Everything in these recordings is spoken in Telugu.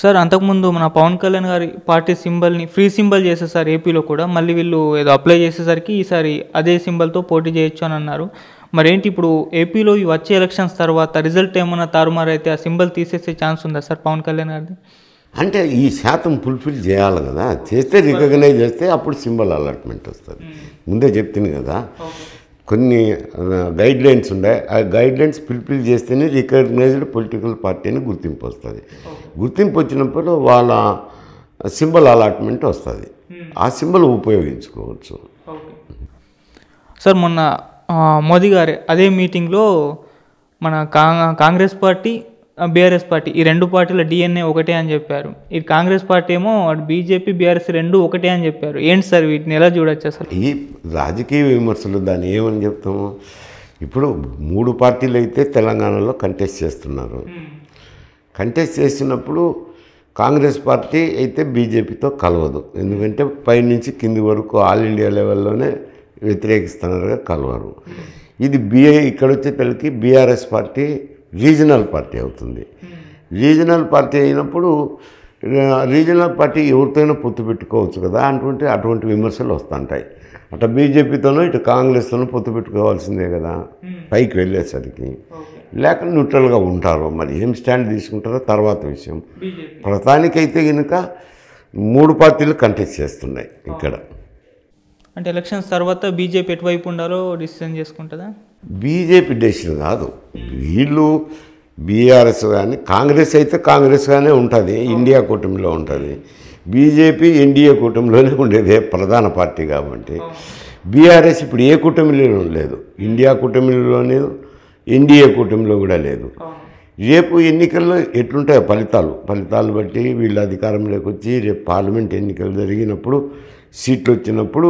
సార్ అంతకుముందు మన పవన్ కళ్యాణ్ గారి పార్టీ సింబల్ని ఫ్రీ సింబల్ చేసేసారు ఏపీలో కూడా మళ్ళీ వీళ్ళు ఏదో అప్లై చేసేసరికి ఈసారి అదే సింబల్తో పోటీ చేయొచ్చు అని అన్నారు. మరేంటి ఇప్పుడు ఏపీలో ఈ వచ్చే ఎలక్షన్స్ తర్వాత రిజల్ట్ ఏమన్నా తారుమారు అయితే ఆ సింబల్ తీసేసే ఛాన్స్ ఉందా సార్ పవన్ కళ్యాణ్ గారిది? అంటే ఈ శాతం ఫుల్ఫిల్ చేయాలి కదా. చేస్తే రికగ్నైజ్ చేస్తే అప్పుడు సింబల్ అలాట్మెంట్ వస్తుంది. ముందే చెప్తుంది కదా. కొన్ని గైడ్ లైన్స్ ఉన్నాయి ఆ గైడ్ లైన్స్ ఫుల్ఫిల్ చేస్తేనే రికగ్నైజ్డ్ పొలిటికల్ పార్టీని గుర్తింపు వస్తుంది. గుర్తింపు వచ్చినప్పుడు వాళ్ళ సింబల్ అలాట్మెంట్ వస్తుంది. ఆ సింబల్ ఉపయోగించుకోవచ్చు. సార్ మొన్న మోదీ గారి అదే మీటింగ్లో మన కాంగ్రెస్ పార్టీ బీఆర్ఎస్ పార్టీ. ఈ రెండు పార్టీల డిఎన్ఏ ఒకటే అని చెప్పారు. ఈ కాంగ్రెస్ పార్టీ ఏమో బీజేపీ బీఆర్ఎస్ రెండు ఒకటే అని చెప్పారు. ఏంటి సార్ వీటిని ఎలా చూడొచ్చు అసలు? ఈ రాజకీయ విమర్శలు దాన్ని ఏమని చెప్తాము? ఇప్పుడు మూడు పార్టీలు అయితే తెలంగాణలో కంటెస్ట్ చేస్తున్నారు. కంటెస్ట్ చేసినప్పుడు కాంగ్రెస్ పార్టీ అయితే బీజేపీతో కలవదు. ఎందుకంటే పైనుంచి కింది వరకు ఆల్ ఇండియా లెవెల్లోనే వ్యతిరేకిస్తున్నారుగా కలవరు. ఇది బిఏ ఇక్కడ వచ్చేసరికి బీఆర్ఎస్ పార్టీ రీజనల్ పార్టీ అవుతుంది. రీజనల్ పార్టీ అయినప్పుడు రీజనల్ పార్టీ ఎవరితోనైనా పొత్తు పెట్టుకోవచ్చు కదా అటువంటి అటువంటి విమర్శలు వస్తుంటాయి. అటు బీజేపీతోనూ ఇటు కాంగ్రెస్తోనూ పొత్తు పెట్టుకోవాల్సిందే కదా. పైకి వెళ్ళేసరికి. లేక న్యూట్రల్గా ఉంటారు మరి ఏం స్టాండ్ తీసుకుంటారో తర్వాత విషయం. ప్రధానికైతే కనుక మూడు పార్టీలు కంటెస్ట్ చేస్తున్నాయి ఇక్కడ. అంటే ఎలక్షన్స్ తర్వాత బీజేపీ ఎటువైపు ఉండాలో డిసిజన్ చేసుకుంటుందా? బీజేపీ డెసిషన్ కాదు. వీళ్ళు బీఆర్ఎస్ కానీ కాంగ్రెస్ అయితే కాంగ్రెస్గానే ఉంటుంది ఇండియా కూటమిలో ఉంటుంది. బీజేపీ ఎన్డీఏ కూటమిలోనే ఉండేది ప్రధాన పార్టీ కాబట్టి. బీఆర్ఎస్ ఇప్పుడు ఏ కూటమిలో లేదు. ఇండియా కూటమిలో లేదు ఎన్డీఏ కూటమిలో కూడా లేదు. రేపు ఎన్నికల్లో ఎట్లుంటాయో ఫలితాలు. ఫలితాలు బట్టి వీళ్ళు అధికారంలోకి వచ్చి రేపు పార్లమెంట్ ఎన్నికలు జరిగినప్పుడు సీట్లు వచ్చినప్పుడు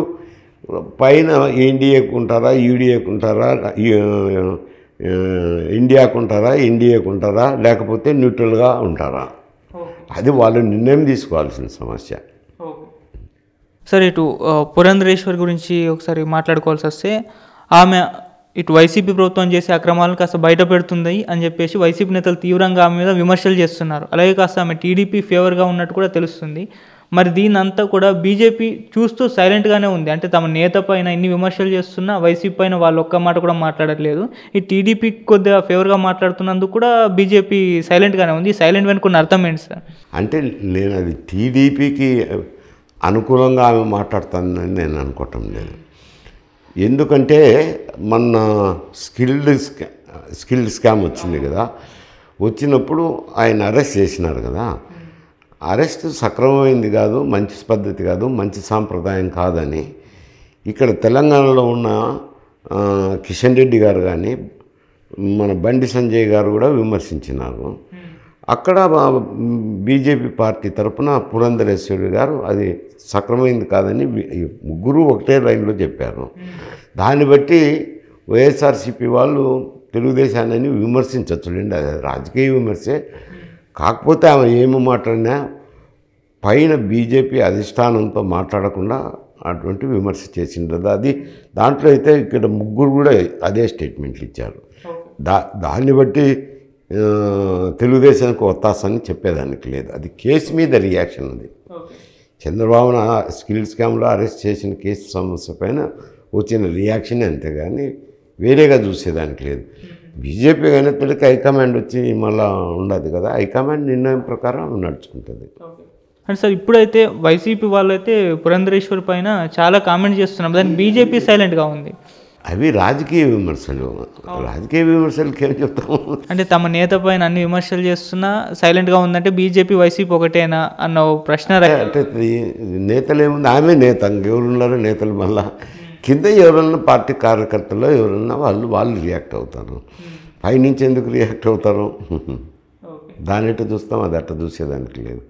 పైన ఎన్డీఏకు ఉంటారా యూడీఏకు ఉంటారా ఇండియాకు ఉంటారా ఎన్డీఏకు ఉంటారా లేకపోతే న్యూట్రల్గా ఉంటారా? అది వాళ్ళు నిర్ణయం తీసుకోవాల్సిన సమస్య. సార్ ఇటు ఆ, పురంధరేశ్వర్ గురించి ఒకసారి మాట్లాడుకోవాల్సి వస్తే ఆమె ఇటు వైసీపీ ప్రభుత్వం చేసే అక్రమాలను కాస్త బయట పెడుతుంది అని చెప్పేసి వైసీపీ నేతలు తీవ్రంగా ఆమె మీద విమర్శలు చేస్తున్నారు. అలాగే కాస్త ఆమె టీడీపీ ఫేవర్గా ఉన్నట్టు కూడా తెలుస్తుంది. మరి దీని అంతా కూడా బీజేపీ చూస్తూ సైలెంట్గానే ఉంది. అంటే తమ నేత పైన ఇన్ని విమర్శలు చేస్తున్నా వైసీపీ పైన వాళ్ళు ఒక్క మాట కూడా మాట్లాడట్లేదు. ఈ టీడీపీ కొద్దిగా ఫేవర్గా మాట్లాడుతున్నందుకు కూడా బీజేపీ సైలెంట్గానే ఉంది. సైలెంట్ వెనుకున్న అర్థం ఏంటి సార్? అంటే నేను అది టీడీపీకి అనుకూలంగా ఆమె మాట్లాడుతుందని నేను అనుకోవటం లేదు. ఎందుకంటే మొన్న స్కిల్డ్ స్కా స్కిల్డ్ స్కామ్ వచ్చింది కదా. వచ్చినప్పుడు ఆయన అరెస్ట్ చేసినారు కదా. అరెస్ట్ సక్రమమైంది కాదు మంచి పద్ధతి కాదు మంచి సాంప్రదాయం కాదని. ఇక్కడ తెలంగాణలో ఉన్న కిషన్ రెడ్డి గారు కానీ మన బండి సంజయ్ గారు కూడా విమర్శించినారు. అక్కడ బీజేపీ పార్టీ తరపున పురంధరేశ్వరి గారు అది సక్రమైంది కాదని ముగ్గురు ఒకటే లైన్లో చెప్పారు. దాన్ని బట్టి వైఎస్ఆర్సీపీ వాళ్ళు తెలుగుదేశాన్ని విమర్శించవచ్చులేండి అది రాజకీయ విమర్శే. కాకపోతే ఆమె ఏమి మాట్లాడినా పైన బీజేపీ అధిష్టానంతో మాట్లాడకుండా అటువంటి విమర్శ కదా అది దాంట్లో అయితే ఇక్కడ ముగ్గురు కూడా అదే స్టేట్మెంట్లు ఇచ్చారు. దా దాన్ని బట్టి తెలుగుదేశానికి ఒత్తాసని చెప్పేదానికి లేదు. అది కేసు మీద రియాక్షన్ ఉంది చంద్రబాబును ఆ స్కిల్ స్కామ్లో అరెస్ట్ చేసిన కేసు సమస్య పైన వచ్చిన రియాక్షన్ అంతేగాని వేరేగా చూసేదానికి లేదు. బీజేపీ తొలికి హైకమాండ్ వచ్చి మళ్ళా ఉండదు కదా. హైకమాండ్ నిర్ణయం ప్రకారం నడుచుకుంటుంది. అంటే సార్ ఇప్పుడైతే వైసీపీ వాళ్ళైతే పురంధరేశ్వర్ పైన చాలా కామెంట్ చేస్తున్నారు. దానికి బీజేపీ సైలెంట్గా ఉంది. అవి రాజకీయ విమర్శలు. రాజకీయ విమర్శలకి ఏం చెప్తాము? అంటే తమ నేత పైన అన్ని విమర్శలు చేస్తున్నా సైలెంట్గా ఉందంటే బీజేపీ వైసీపీ ఒకటేనా అన్న ప్రశ్న అంటే నేతలు ఏముంది? ఆమె నేత. ఇంకెవరున్నారు నేతలు మళ్ళా కింద ఎవరన్నా పార్టీ కార్యకర్తలు ఎవరన్నా వాళ్ళు వాళ్ళు రియాక్ట్ అవుతారు. పైనుంచి ఎందుకు రియాక్ట్ అవుతారు? దాని ఎట్ట చూస్తాం? అది అట్ట చూసేదానికి లేదు.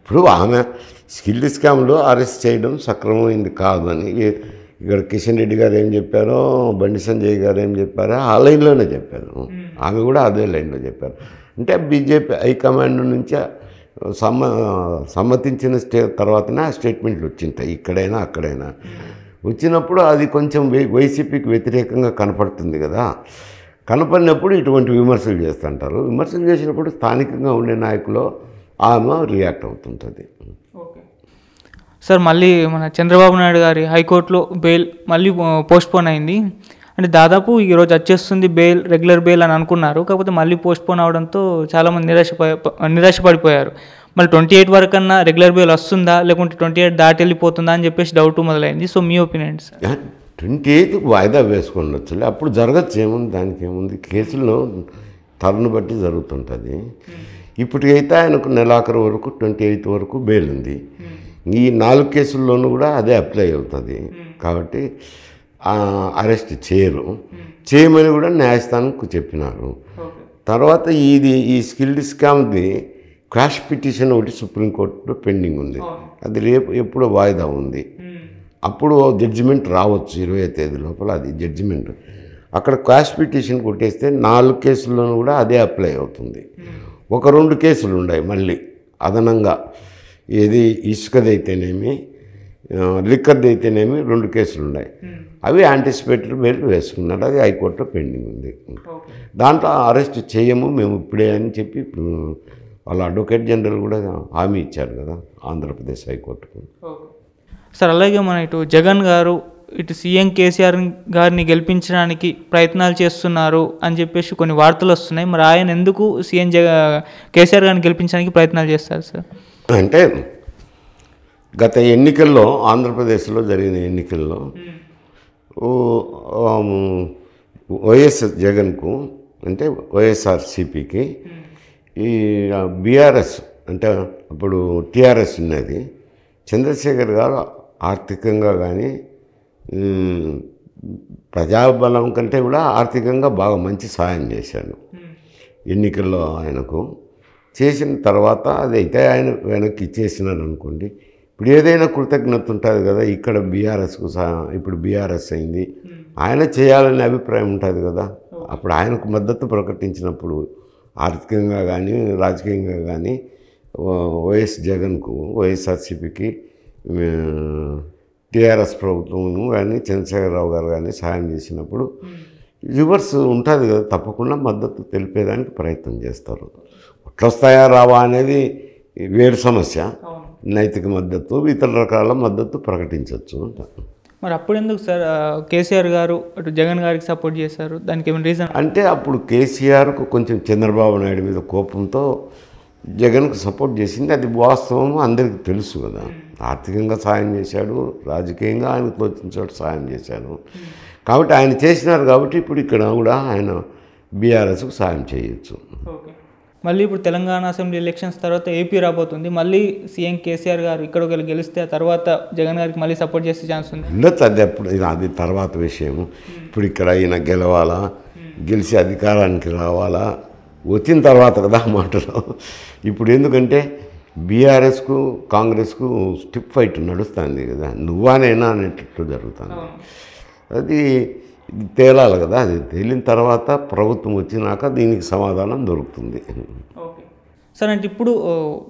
ఇప్పుడు ఆమె స్కిల్ స్కామ్లో అరెస్ట్ చేయడం సక్రమమైంది కాదు అని ఈ- ఇక్కడ కిషన్ రెడ్డి గారు ఏం చెప్పారో బండి సంజయ్ గారు ఏం చెప్పారో ఆ లైన్లోనే చెప్పారు. ఆమె కూడా అదే లైన్లో చెప్పారు. అంటే బీజేపీ హైకమాండ్ నుంచి సమ్మ సమ్మతించిన స్టే తర్వాతనే ఆ స్టేట్మెంట్లు వచ్చింటాయి. ఇక్కడైనా అక్కడైనా. వచ్చినప్పుడు అది కొంచెం వైసీపీకి వ్యతిరేకంగా కనపడుతుంది కదా. కనపడినప్పుడు ఇటువంటి విమర్శలు చేస్తుంటారు. విమర్శలు చేసినప్పుడు స్థానికంగా ఉండే నాయకులు ఆమె రియాక్ట్ అవుతుంటుంది. ఓకే. సార్ మళ్ళీ మన చంద్రబాబు నాయుడు గారి హైకోర్టులో బెయిల్ మళ్ళీ పోస్ట్పోన్ అయింది. అంటే దాదాపు ఈరోజు వచ్చేస్తుంది బెయిల్ రెగ్యులర్ బెయిల్ అని అనుకున్నారు. కాకపోతే మళ్ళీ పోస్ట్పోన్ అవడంతో చాలామంది నిరాశ నిరాశపడిపోయారు. మళ్ళీ ట్వంటీ ఎయిట్ వరకు అన్నా రెగ్యులర్ బెయిల్ వస్తుందా? లేకుంటే ట్వంటీ ఎయిట్ దాటి వెళ్ళిపోతుందా అని చెప్పేసి డౌట్ మొదలైంది. సో మీ ఒపీనియన్ సార్ ట్వంటీ ఎయిత్ వాయిదా వేసుకుండొచ్చులే అప్పుడు జరగచ్చు ఏముంది? దానికి ఏముంది? కేసుల్లో తరును బట్టి జరుగుతుంటుంది. ఇప్పటికైతే ఆయనకు నెలాఖరు వరకు ట్వంటీ ఎయిత్ వరకు బెయిల్ ఉంది. ఈ నాలుగు కేసుల్లోనూ కూడా అదే అప్లై అవుతుంది. కాబట్టి అరెస్ట్ చేయరు. చేయమని కూడా న్యాయస్థానంకు చెప్పినారు. తర్వాత ఇది ఈ స్కిల్డ్ స్కామ్ది క్వాష్ పిటిషన్ ఒకటి సుప్రీంకోర్టులో పెండింగ్ ఉంది. అది రేపు ఎప్పుడో వాయిదా ఉంది. అప్పుడు జడ్జిమెంట్ రావచ్చు ఇరవై తేదీ లోపల అది జడ్జిమెంట్. అక్కడ క్వాష్ పిటిషన్ కొట్టేస్తే నాలుగు కేసుల్లోనూ కూడా అదే అప్లై అవుతుంది. ఒక రెండు కేసులు ఉన్నాయి మళ్ళీ. అదనంగా ఏది ఇసుకదైతేనేమి లిక్కర్ది అయితేనేమి రెండు కేసులు ఉన్నాయి అవి యాంటిసిపేటరీ బెయిల్ వేసుకున్నారు అది హైకోర్టులో పెండింగ్ ఉంది. దాంట్లో అరెస్ట్ చేయము మేము ఇప్పుడే అని చెప్పి వాళ్ళ అడ్వకేట్ జనరల్ కూడా హామీ ఇచ్చారు కదా ఆంధ్రప్రదేశ్ హైకోర్టుకు. సార్ అలాగే మన ఇటు జగన్ గారు ఇటు సీఎం కేసీఆర్ గారిని గెలిపించడానికి ప్రయత్నాలు చేస్తున్నారు అని చెప్పేసి కొన్ని వార్తలు వస్తున్నాయి. మరి ఆయన ఎందుకు సీఎం జగ కేసీఆర్ గారిని గెలిపించడానికి ప్రయత్నాలు చేస్తారు సార్? అంటే గత ఎన్నికల్లో ఆంధ్రప్రదేశ్లో జరిగిన ఎన్నికల్లో వైఎస్ జగన్కు అంటే వైఎస్ఆర్సిపికి ఈ బీఆర్ఎస్ అంటే అప్పుడు టీఆర్ఎస్ ఉన్నది. చంద్రశేఖర్ గారు ఆర్థికంగా కానీ ప్రజాబలం కంటే కూడా ఆర్థికంగా బాగా మంచి సహాయం చేశాడు. ఎన్నికల్లో ఆయనకు. చేసిన తర్వాత అదైతే ఆయన వెనక్కి ఇచ్చేసినాడు అనుకోండి. ఇప్పుడు ఏదైనా కృతజ్ఞత ఉంటుంది కదా ఇక్కడ బీఆర్ఎస్కు ఇప్పుడు బీఆర్ఎస్ అయింది. ఆయన చేయాలనే అభిప్రాయం ఉంటుంది కదా. అప్పుడు ఆయనకు మద్దతు ప్రకటించినప్పుడు ఆర్థికంగా కానీ రాజకీయంగా కానీ వైఎస్ జగన్కు వైఎస్ఆర్సీపీకి టీఆర్ఎస్ ప్రభుత్వం కానీ చంద్రశేఖరరావు గారు కానీ సహాయం చేసినప్పుడు రివర్స్ ఉంటుంది కదా తప్పకుండా మద్దతు తెలిపేదానికి ప్రయత్నం చేస్తారు. ఎట్లా వస్తాయా రావా అనేది వేరు సమస్య. నైతిక మద్దతు ఇతర రకాల మద్దతు ప్రకటించవచ్చు మరి అప్పుడు ఎందుకు సార్ కేసీఆర్ గారు అటు జగన్ గారికి సపోర్ట్ చేశారు? దానికి ఏమైనా రీజన్ అంటే అప్పుడు కేసీఆర్కు కొంచెం చంద్రబాబు నాయుడు మీద కోపంతో జగన్కు సపోర్ట్ చేసింది. అది వాస్తవం అందరికీ తెలుసు కదా. ఆర్థికంగా సాయం చేశాడు రాజకీయంగా ఆయనకు తోచించాడు సాయం చేశాడు. కాబట్టి ఆయన చేసినారు కాబట్టి ఇప్పుడు ఇక్కడ కూడా ఆయన బీఆర్ఎస్కు సాయం చేయొచ్చు. ఓకే. మళ్ళీ ఇప్పుడు తెలంగాణ అసెంబ్లీ ఎలక్షన్స్ తర్వాత ఏపీ రాబోతుంది. మళ్ళీ సీఎం కేసీఆర్ గారు ఇక్కడ ఒకవేళ గెలిస్తే ఆ తర్వాత జగన్ గారికి మళ్ళీ సపోర్ట్ చేసే ఛాన్స్ ఉంది. ఉండొచ్చు అది అప్పుడు అది తర్వాత విషయం ఇప్పుడు ఇక్కడ ఈయన గెలవాలా? గెలిచి అధికారానికి రావాలా? వచ్చిన తర్వాత కదా మాటలు. ఇప్పుడు ఎందుకంటే బీఆర్ఎస్కు కాంగ్రెస్కు స్టిప్ ఫైట్ నడుస్తుంది కదా. నువ్వానేనా అనేటట్లు జరుగుతుంది. అది తేలాలి కదా. అది తేలిన తర్వాత ప్రభుత్వం వచ్చినాక దీనికి సమాధానం దొరుకుతుంది. సార్ అంటే ఇప్పుడు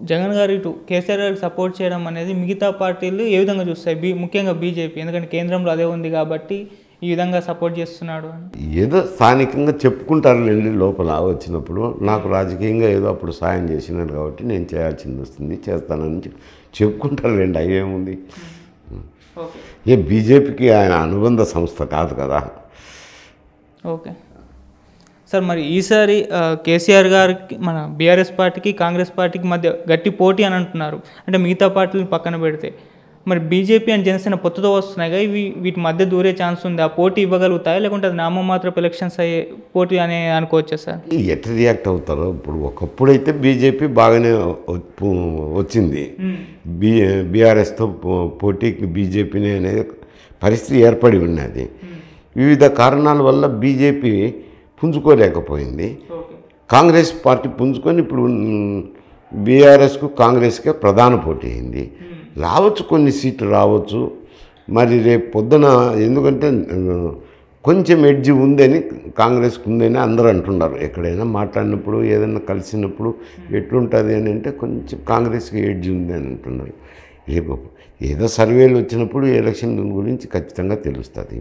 జగన్ గారు ఇటు కేసీఆర్ గారికి సపోర్ట్ చేయడం అనేది మిగతా పార్టీలు ఏ విధంగా చూస్తాయి? బీ ముఖ్యంగా బీజేపీ ఎందుకంటే కేంద్రంలో అదే ఉంది కాబట్టి ఈ విధంగా సపోర్ట్ చేస్తున్నాడు ఏదో స్థానికంగా చెప్పుకుంటారులేండి లోపల వచ్చినప్పుడు. నాకు రాజకీయంగా ఏదో అప్పుడు సాయం చేసినారు కాబట్టి నేను చేయాల్సింది వస్తుంది చేస్తానని చెప్- చెప్పుకుంటారులేండి అయ్యేముంది? ఏ బీజేపీకి ఆయన అనుబంధ సంస్థ కాదు కదా. ఓకే. సార్ మరి ఈసారి కేసీఆర్ గారికి మన బీఆర్ఎస్ పార్టీకి కాంగ్రెస్ పార్టీకి మధ్య గట్టి పోటీ అని అంటున్నారు. అంటే మిగతా పార్టీలను పక్కన పెడితే. మరి బీజేపీ అండ్ జనసేన పొత్తుతో వస్తున్నాయి కదా ఇవి వీటి మధ్య దూరే ఛాన్స్ ఉంది? ఆ పోటీ ఇవ్వగలుగుతాయా? లేకుంటే అది నామమాత్రపు ఎలక్షన్స్ అయ్యే పోటీ అని అనుకోవచ్చా సార్? ఎట్లా రియాక్ట్ అవుతారో? ఇప్పుడు ఒకప్పుడైతే బీజేపీ బాగానే వచ్చింది. బీ బీఆర్ఎస్తో పోటీకి బీజేపీని అనేది పరిస్థితి ఏర్పడి ఉన్నది. వివిధ కారణాల వల్ల బీజేపీ పుంజుకోలేకపోయింది. కాంగ్రెస్ పార్టీ పుంజుకొని ఇప్పుడు బీఆర్ఎస్కు కాంగ్రెస్కే ప్రధాన పోటీ అయింది. రావచ్చు కొన్ని సీట్లు రావచ్చు. మరి రేపు పొద్దున ఎందుకంటే కొంచెం ఎడ్జి ఉందని కాంగ్రెస్కి ఉందని అందరూ అంటున్నారు. ఎక్కడైనా మాట్లాడినప్పుడు ఏదైనా కలిసినప్పుడు ఎట్లుంటుంది అని అంటే కొంచెం కాంగ్రెస్కి ఎడ్జి ఉంది అని అంటున్నారు. రేపు ఏదో సర్వేలు వచ్చినప్పుడు ఎలక్షన్ గురించి ఖచ్చితంగా తెలుస్తుంది.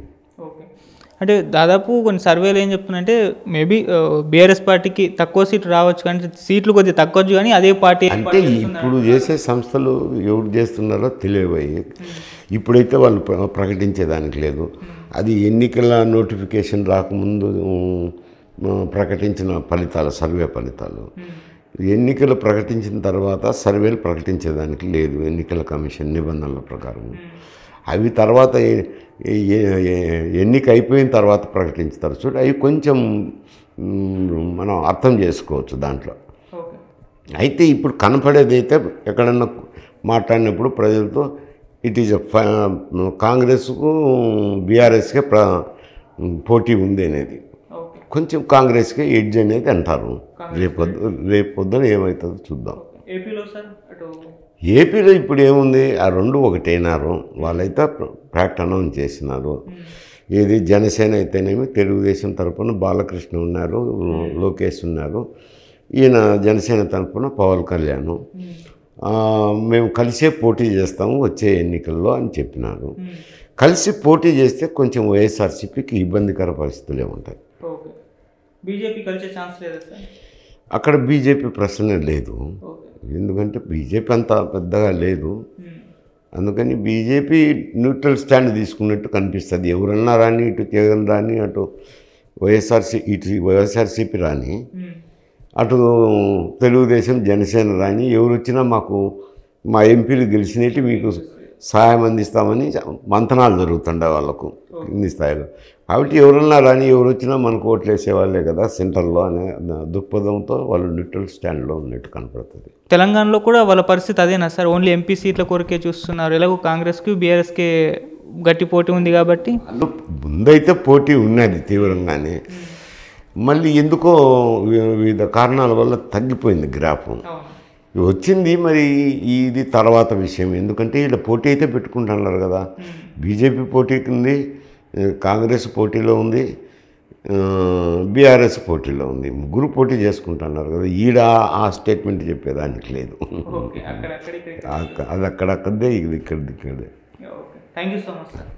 అంటే దాదాపు కొన్ని సర్వేలు ఏం చెప్తున్నాయంటే మేబీ బీఆర్ఎస్ పార్టీకి తక్కువ సీట్లు రావచ్చు కానీ సీట్లు కొద్దిగా తక్కువచ్చు కానీ అదే పార్టీ అంటే ఇప్పుడు చేసే సంస్థలు ఎవరు చేస్తున్నారో తెలియబోయి ఇప్పుడైతే వాళ్ళు ప్రకటించేదానికి లేదు. అది ఎన్నికల నోటిఫికేషన్ రాకముందు ప్రకటించిన ఫలితాలు సర్వే ఫలితాలు. ఎన్నికలు ప్రకటించిన తర్వాత సర్వేలు ప్రకటించేదానికి లేదు ఎన్నికల కమిషన్ నిబంధనల ప్రకారం అవి తర్వాత ఎన్నిక అయిపోయిన తర్వాత ప్రకటించుతారు. చూడు అవి కొంచెం మనం అర్థం చేసుకోవచ్చు దాంట్లో. అయితే ఇప్పుడు కనపడేది అయితే ఎక్కడన్నా మాట్లాడినప్పుడు ప్రజలతో ఇట్ ఈజ్ కాంగ్రెస్కు బీఆర్ఎస్కే ప్ర పోటీ ఉంది అనేది. కొంచెం కాంగ్రెస్కే ఎడ్జ్ అనేది అంటారు. రేపొద్దు రేపు పొద్దున ఏమవుతుందో చూద్దాం ఏపీలో సార్ అటు ఏపీలో ఇప్పుడు ఏముంది? ఆ రెండు ఒకటైనారు. వాళ్ళైతే అనౌన్స్ చేసినారు. ఏది? జనసేన అయితేనేమి తెలుగుదేశం తరపున బాలకృష్ణ ఉన్నారు లోకేష్ ఉన్నారు. ఈయన జనసేన తరపున పవన్ కళ్యాణ్. మేము. కలిసే పోటీ చేస్తాము వచ్చే ఎన్నికల్లో అని చెప్పినారు. కలిసి పోటీ చేస్తే కొంచెం వైఎస్ఆర్సీపీకి ఇబ్బందికర పరిస్థితులే ఉంటాయి. బీజేపీ కలిసే ఛాన్స్ లేదా అక్కడ బీజేపీ ప్రశ్న లేదు. ఎందుకంటే బీజేపీ అంత పెద్దగా లేదు. అందుకని బీజేపీ న్యూట్రల్ స్టాండ్ తీసుకున్నట్టు కనిపిస్తుంది. ఎవరన్నా రాని ఇటు జగన్ రాని అటు వైఎస్ఆర్సీ ఇటు వైఎస్ఆర్సీపీ రాని అటు తెలుగుదేశం జనసేన రాని ఎవరు వచ్చినా మాకు మా ఎంపీలు గెలిచినట్టు మీకు సహాయం అందిస్తామని మంతనాలు జరుగుతుండే వాళ్ళకు కింది స్థాయిలో. కాబట్టి ఎవరన్నా రాని ఎవరు వచ్చినా మనకు ఓట్లు వేసేవాళ్ళే కదా సెంటర్లో అనే దృక్పథంతో వాళ్ళు న్యూట్రల్ స్టాండ్లో ఉన్నట్టు కనపడుతుంది. తెలంగాణలో కూడా వాళ్ళ పరిస్థితి అదేనా సార్? ఓన్లీ ఎంపీ సీట్ల కొరకే చూస్తున్నారు. ఎలాగో కాంగ్రెస్కి బీఆర్ఎస్కి గట్టి పోటీ ఉంది కాబట్టి. ముందైతే పోటీ ఉన్నది తీవ్రంగానే. మళ్ళీ ఎందుకో వివిధ కారణాల వల్ల తగ్గిపోయింది గ్రాఫ్ వచ్చింది మరి ఇది తర్వాత విషయం. ఎందుకంటే ఇలా పోటీ అయితే పెట్టుకుంటున్నారు కదా. బీజేపీ పోటీకి ఉంది కాంగ్రెస్ పోటీలో ఉంది బీఆర్ఎస్ పోటీలో ఉంది. ముగ్గురు పోటీ చేసుకుంటున్నారు కదా. ఈడ ఆ స్టేట్మెంట్ చెప్పేదానికి లేదు. అది అక్కడక్కడే ఇది ఇక్కడ ఇక్కడే. Thank you so much sir.